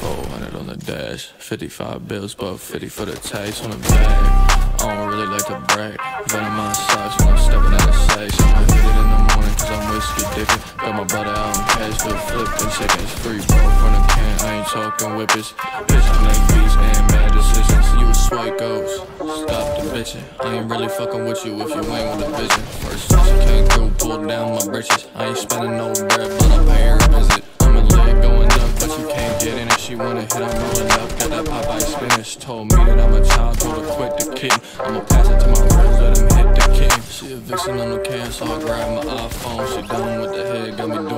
400 on the dash, 55 bills, but 50 for the taste on the bag. I don't really like to brag, venom my socks when I'm stepping out of sight. So I hit it in the morning cause I'm whiskey dipping. Got my brother out in Cashville, flipping seconds free, bro. From the can, I ain't talking whippers. Bitch, I make beats and I ain't really fucking with you if you ain't with the vision. First, she came through, pulled down my britches. I ain't spending no bread, but I pay her a visit. I'm a leg going up, but you can't get in it. She wanna hit, I'm rolling up. Got that Popeye spinach. Told me that I'm a child, told her quit the kitten. I'ma pass it to my friends, let him hit the kitten. She a vixen on the can, so I grab my iPhone. She done with the head, got me doing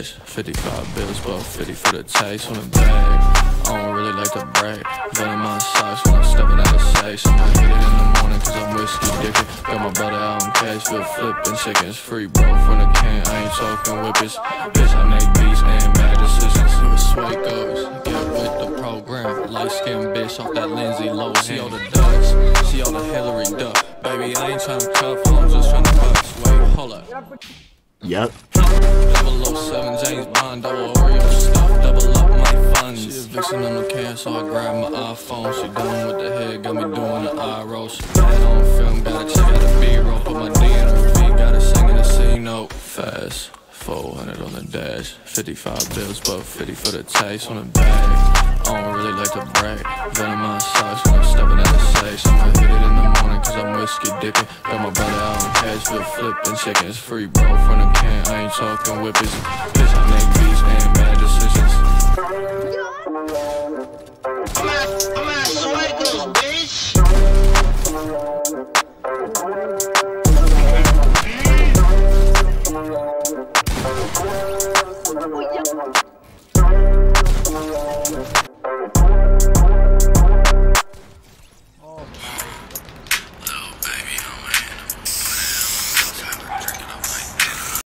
the dash, 55 bills, but 50 for the taste on the bag. I don't really like to brag, venom my socks when I'm stepping out of sight. So I hit it in the morning cause I'm whiskey dipping. Got my brother out in cash, Cashville, flipping chickens free, bro. From the can, I ain't talking whippers. Bitch, I make beats and bad decisions. You a swipe goes, get with the program. Light skinned bitch off that Lindsay Lowe. See all the ducks, see all the Hilary Duff. Baby, I ain't tryna cuff, I'm just tryna bust. Wait, hold up. Yep. Double 07 James Bond, double Oreo stuff, double up my funds. She a vixen on the can, so I grab my iPhone. She done with the head, got me doing the eye roll. She on film, gotta check out the B-roll. Put my D in her V, gotta sing in the C note. Fast, 400 on the dash, 55 bills, but 50 for the taste on the bag. I don't really like to brag, venom my socks whiskey dipping. Got my brother out in Cashville flipping chickens. Free bro from the can, I ain't talking whippers. Bitch, I make beats and bad decisions. I'm at, I'm at Swiggles, bitch. Oh, yeah.